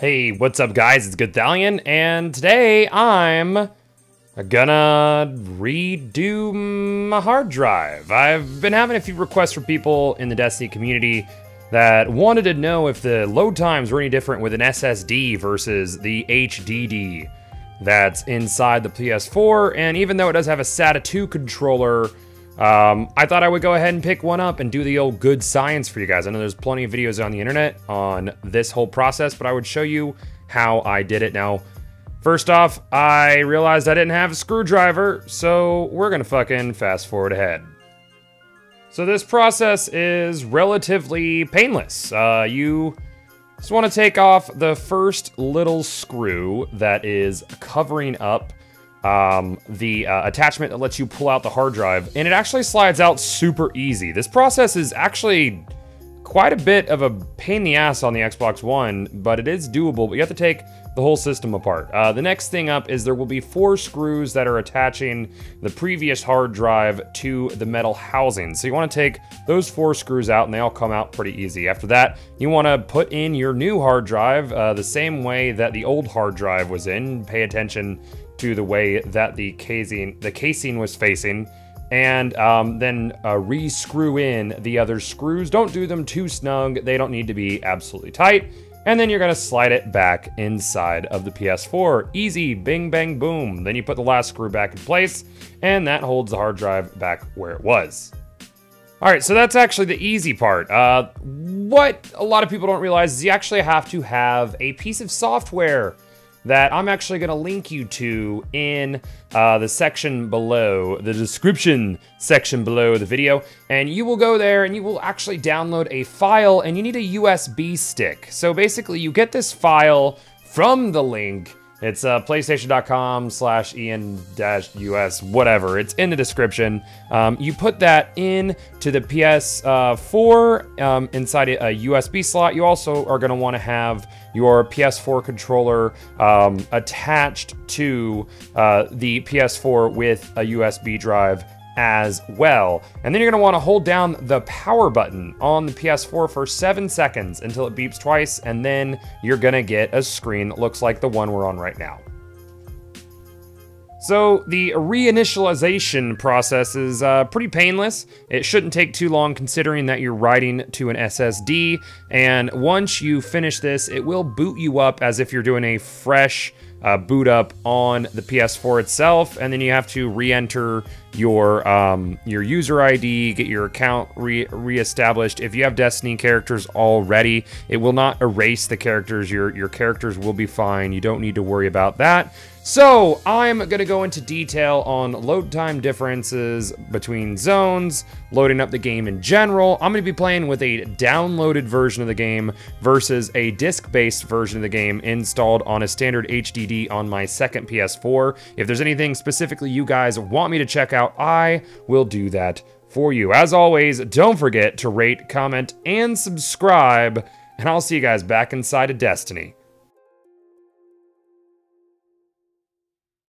Hey, what's up guys? It's Good Gothalion, and today I'm gonna redo my hard drive. I've been having a few requests from people in the Destiny community that wanted to know if the load times were any different with an SSD versus the HDD that's inside the PS4, and even though it does have a SATA 2 controller, um, I thought I would go ahead and pick one up and do the old good science for you guys. I know there's plenty of videos on the internet on this whole process, but I would show you how I did it. Now, first off, I realized I didn't have a screwdriver, so we're gonna fucking fast forward ahead. So this process is relatively painless. Uh, you just wanna take off the first little screw that is covering up um, the uh, attachment that lets you pull out the hard drive, and it actually slides out super easy. This process is actually quite a bit of a pain in the ass on the Xbox One, but it is doable, but you have to take the whole system apart. Uh, the next thing up is there will be four screws that are attaching the previous hard drive to the metal housing. So you wanna take those four screws out and they all come out pretty easy. After that, you wanna put in your new hard drive uh, the same way that the old hard drive was in. Pay attention to the way that the casing, the casing was facing and um, then uh, re-screw in the other screws. Don't do them too snug. They don't need to be absolutely tight. And then you're gonna slide it back inside of the PS4. Easy, bing, bang, boom. Then you put the last screw back in place and that holds the hard drive back where it was. All right, so that's actually the easy part. Uh, what a lot of people don't realize is you actually have to have a piece of software that I'm actually going to link you to in uh, the section below, the description section below the video. And you will go there and you will actually download a file and you need a USB stick. So basically you get this file from the link it's uh, PlayStation.com slash en-us, whatever. It's in the description. Um, you put that in to the PS4 uh, um, inside a USB slot. You also are going to want to have your PS4 controller um, attached to uh, the PS4 with a USB drive as well. And then you're gonna wanna hold down the power button on the PS4 for seven seconds until it beeps twice, and then you're gonna get a screen that looks like the one we're on right now. So the reinitialization process is uh, pretty painless. It shouldn't take too long considering that you're writing to an SSD. And once you finish this, it will boot you up as if you're doing a fresh uh, boot up on the PS4 itself, and then you have to re-enter your um, your user ID, get your account re reestablished. If you have Destiny characters already, it will not erase the characters. Your your characters will be fine. You don't need to worry about that. So I'm going to go into detail on load time differences between zones, loading up the game in general. I'm going to be playing with a downloaded version of the game versus a disc-based version of the game installed on a standard HDD on my second PS4. If there's anything specifically you guys want me to check out, I will do that for you. As always, don't forget to rate, comment, and subscribe, and I'll see you guys back inside of Destiny.